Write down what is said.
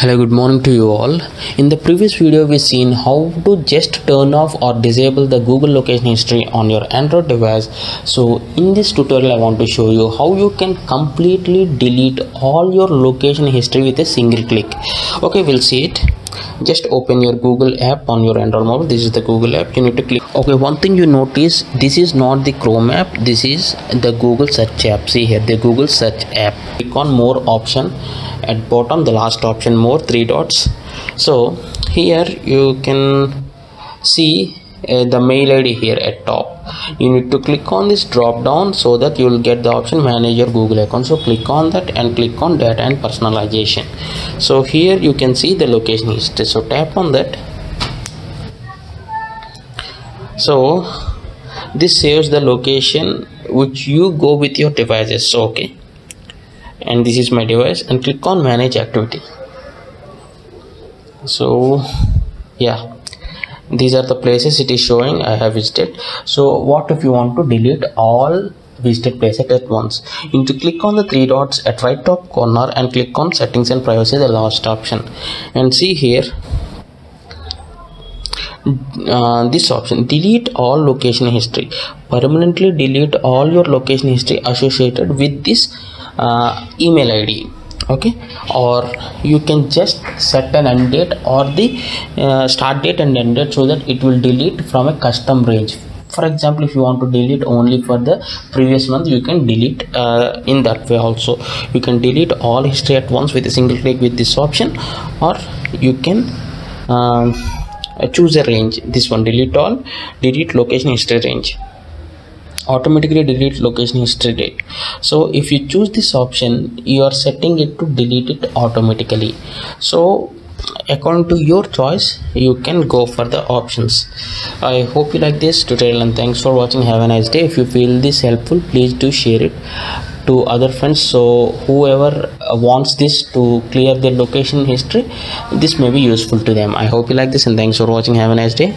hello good morning to you all. In the previous video we seen how to just turn off or disable the google location history on your android device. So in this tutorial i want to show you how you can completely delete all your location history with a single click. Okay we'll see it just open your google app on your android mobile. This is the google app. You need to click. Okay one thing you notice this is not the chrome app. This is the google search app. See here the google search app. Click on more option. At bottom the last option more three dots. So here you can see uh, the mail id here at top. You need to click on this drop down so that you will get the option manage your google account. So click on that and click on data and personalization. So here you can see the location history so tap on that. So this saves the location which you go with your devices. So okay. And this is my device and click on manage activity. So yeah these are the places it is showing i have visited. So what if you want to delete all visited places at once? You need to click on the three dots at right top corner and click on settings and privacy the last option. And see here uh, this option delete all location history. Permanently delete all your location history associated with this uh, email id okay? Or you can just set an end date or the uh, start date and end date so that it will delete from a custom range. For example if you want to delete only for the previous month you can delete uh, in that way also. You can delete all history at once with a single click with this option or you can um, choose a range. This one delete all. Delete location history range automatically delete location history date so if you choose this option you are setting it to delete it automatically. So according to your choice you can go for the options. I hope you like this tutorial and thanks for watching. Have a nice day. If you feel this helpful please do share it to other friends. So whoever wants this to clear their location history this may be useful to them. I hope you like this and thanks for watching. Have a nice day